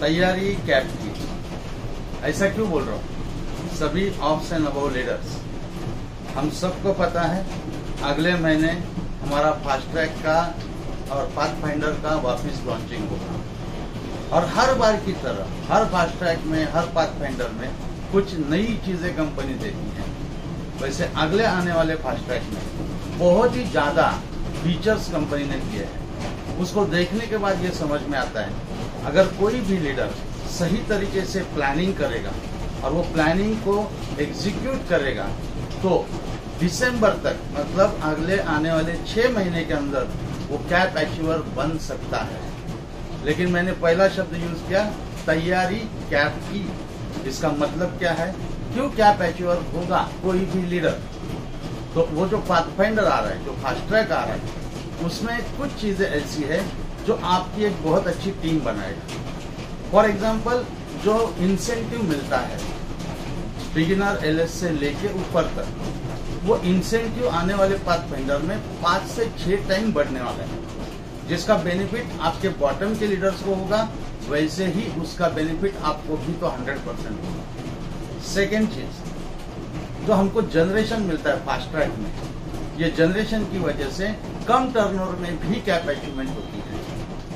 तैयारी कैप की। ऐसा क्यों बोल रहा हूँ? सभी ऑफ्स एंड अबव लीडर्स हम सबको पता है, अगले महीने हमारा फास्ट ट्रैक का और पाथ फाइंडर का वापिस लॉन्चिंग होगा। और हर बार की तरह, हर फास्ट ट्रैक में, हर पाथ फाइंडर में कुछ नई चीज़ें कंपनी देती है। वैसे अगले आने वाले फास्ट ट्रैक में बहुत ही ज़्यादा फीचर्स कंपनी ने दिए हैं। उसको देखने के बाद ये समझ में आता है अगर कोई भी लीडर सही तरीके से प्लानिंग करेगा और वो प्लानिंग को एग्जीक्यूट करेगा तो दिसंबर तक मतलब अगले आने वाले छह महीने के अंदर, वो कैप अचीवर बन सकता है। लेकिन मैंने पहला शब्द यूज़ किया, तैयारी कैप की। इसका मतलब क्या है? क्यों कैप अचीवर होगा कोई भी लीडर तो वो जो पाथफाइंडर आ रहा है, जो फास्ट ट्रैक आ रहा है, उसमें कुछ चीज़ें ऐसी है जो आपकी एक बहुत अच्छी टीम बनाएगा। फॉर एग्ज़ाम्पल जो इंसेंटिव मिलता है बिगिनर एल एस से लेके ऊपर तक, वो इंसेंटिव आने वाले पाथ फाइंडर में पाँच से छह टाइम बढ़ने वाला है। जिसका बेनिफिट आपके बॉटम के लीडर्स को होगा, वैसे ही उसका बेनिफिट आपको भी तो हंड्रेड परसेंट होगा। सेकेंड चीज़, जो हमको जनरेशन मिलता है फास्ट ट्रैक में, ये जनरेशन की वजह से कम टर्नओवर में भी कैप अचीवमेंट होती है।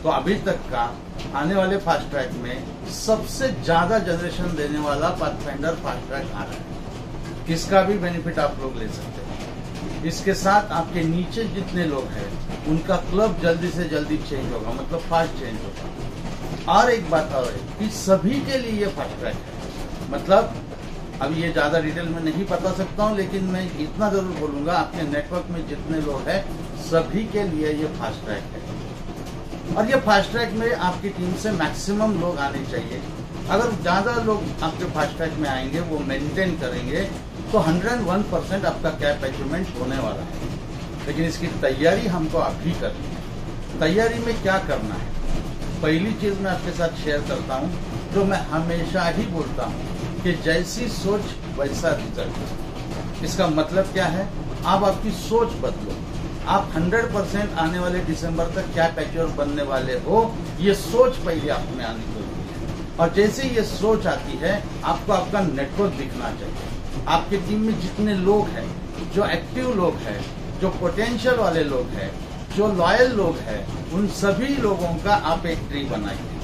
तो अभी तक का आने वाले फास्ट ट्रैक में सबसे ज़्यादा जनरेशन देने वाला पाथफाइंडर फास्ट ट्रैक आ रहा है। किसका भी बेनिफिट आप लोग ले सकते हैं। इसके साथ आपके नीचे जितने लोग हैं, उनका क्लब जल्दी से जल्दी चेंज होगा मतलब फास्ट चेंज होगा। और एक बात और है कि सभी के लिए ये फास्ट ट्रैक है। मतलब अब ये ज़्यादा डिटेल में नहीं बता सकता हूँ, लेकिन मैं इतना ज़रूर बोलूँगा, आपके नेटवर्क में जितने लोग हैं, सभी के लिए ये फास्ट ट्रैक है। और ये फास्ट ट्रैक में आपकी टीम से मैक्सिमम लोग आने चाहिए। अगर ज़्यादा लोग आपके फास्ट ट्रैक में आएँगे, वो मेंटेन करेंगे तो 101 परसेंट आपका कैप अचीवमेंट होने वाला है। लेकिन इसकी तैयारी हमको अभी करनी है। तैयारी में क्या करना है? पहली चीज़ मैं आपके साथ शेयर करता हूँ, जो मैं हमेशा ही बोलता हूँ कि जैसी सोच, वैसा रिज़ल्ट इसका मतलब क्या है? आप आपकी सोच बदलो। आप 100 परसेंट आने वाले दिसंबर तक क्या पैच्योर बनने वाले हो, ये सोच पहले आप में आनी चाहिए और जैसे ये सोच आती है, आपको आपका नेटवर्क दिखना चाहिए। आपके टीम में जितने लोग हैं, जो एक्टिव लोग हैं, जो पोटेंशियल वाले लोग हैं, जो लॉयल लोग हैं, उन सभी लोगों का आप एक ट्री बनाइए।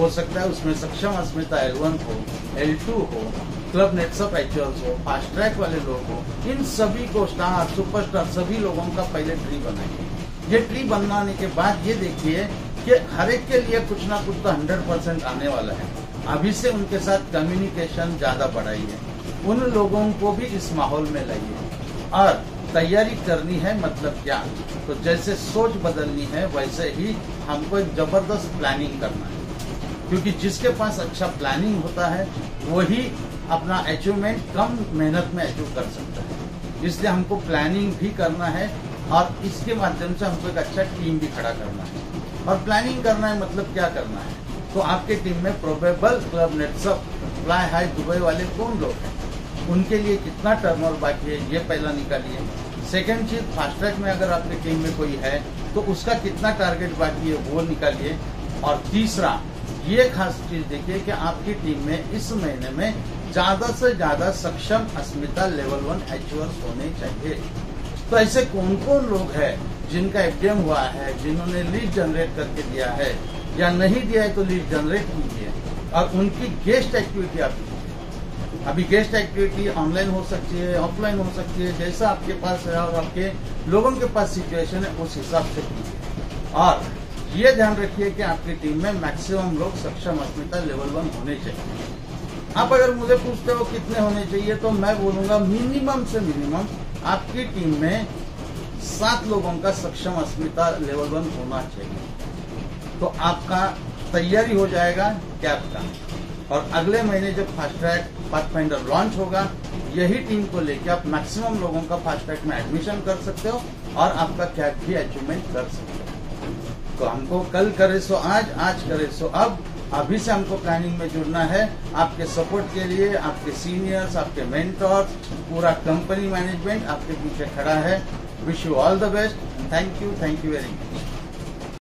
हो सकता है उसमें सक्षम अस्मिता एल वन हो एल टू हो, क्लब नेट्सअप एचर्स हो, फास्ट ट्रैक वाले लोग हो, इन सभी को स्टार सुपरस्टार सभी लोगों का पहले ट्री बनाइए। ये ट्री बनाने के बाद ये देखिए कि हर एक के लिए कुछ ना कुछ तो हंड्रेड परसेंट आने वाला है। अभी से उनके साथ कम्युनिकेशन ज़्यादा बढ़ाइए। उन लोगों को भी इस माहौल में लाइए। और तैयारी करनी है मतलब क्या? तो जैसे सोच बदलनी है, वैसे ही हमको एक ज़बरदस्त प्लानिंग करना है। क्योंकि जिसके पास अच्छा प्लानिंग होता है, वही अपना अचीवमेंट कम मेहनत में अचीव कर सकता है। इसलिए हमको प्लानिंग भी करना है और इसके माध्यम से हमको एक अच्छा टीम भी खड़ा करना है। और प्लानिंग करना है मतलब क्या करना है? तो आपके टीम में प्रोबेबल क्लब नेटसअप फ्लाई हाई दुबई वाले कौन लोग हैं? उनके लिए कितना टर्नओवर बाकी है? ये पहला निकालिए। सेकेंड चीज़ फास्ट ट्रैक में अगर आपकी टीम में कोई है तो उसका कितना टारगेट बाकी है वो निकालिए। और तीसरा ये खास चीज़ देखिए कि आपकी टीम में इस महीने में ज़्यादा से ज़्यादा सक्षम अस्मिता लेवल वन एचवर्स होने चाहिए। तो ऐसे कौन कौन लोग हैं जिनका एफडीएम हुआ है, जिन्होंने लीड जनरेट करके दिया है, या नहीं दिया है तो लीड जनरेट कीजिए, और उनकी गेस्ट एक्टिविटी आप अभी गेस्ट एक्टिविटी ऑनलाइन हो सकती है, ऑफलाइन हो सकती है, जैसा आपके पास है और आपके लोगों के पास सिचुएशन है, उस हिसाब से कीजिए। और ये ध्यान रखिए कि आपकी टीम में मैक्सिमम लोग सक्षम अस्मिता लेवल वन होने चाहिए। आप अगर मुझे पूछते हो कितने होने चाहिए तो मैं बोलूँगा मिनिमम से मिनिमम आपकी टीम में सात लोगों का सक्षम अस्मिता लेवल वन होना चाहिए। तो आपका तैयारी हो जाएगा कैब का। और अगले महीने जब फास्ट ट्रैक फाइंडर लॉन्च होगा, यही टीम को लेकर आप मैक्सिमम लोगों का फास्ट ट्रैक में एडमिशन कर सकते हो और आपका कैब भी अचीवमेंट कर सकते हो। तो हमको कल करे सो आज आज करे सो अब। अभी से हमको प्लानिंग में जुड़ना है। आपके सपोर्ट के लिए, आपके सीनियर्स आपके मेंटर्स पूरा कंपनी मैनेजमेंट आपके पीछे खड़ा है। Wish you all the best thank you thank you very much